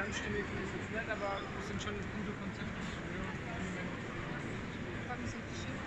ganz stimmig ich jetzt nicht, aber es sind schon gute Konzepte. Schon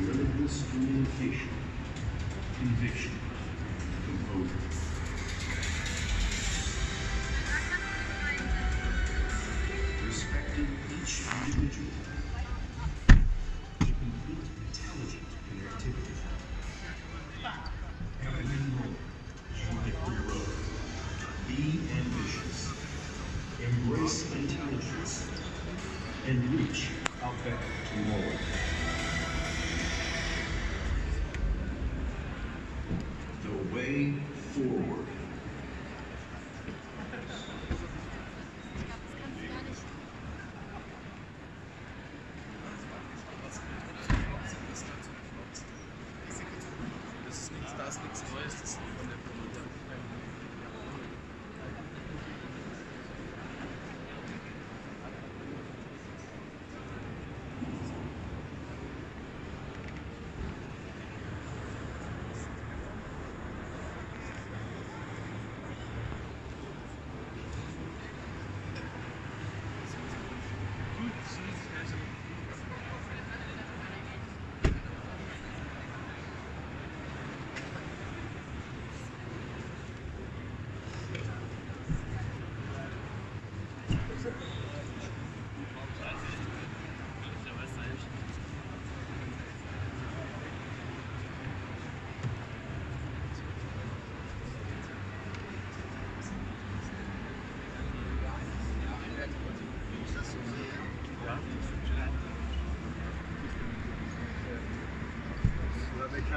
Limitless communication, conviction, composure. Respecting each individual. Intelligent you. Be ambitious. Embrace intelligence. And reach a better tomorrow. Way forward.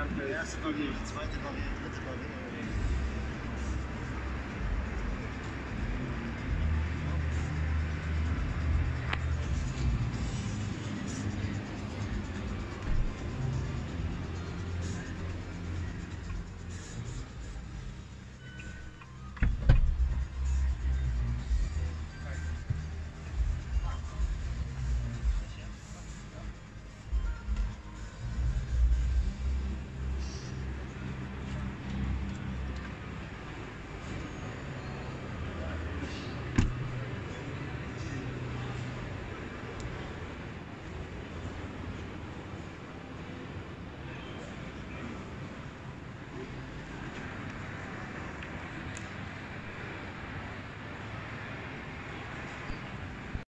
Erste Barriere, zweite Barriere, dritte Barriere.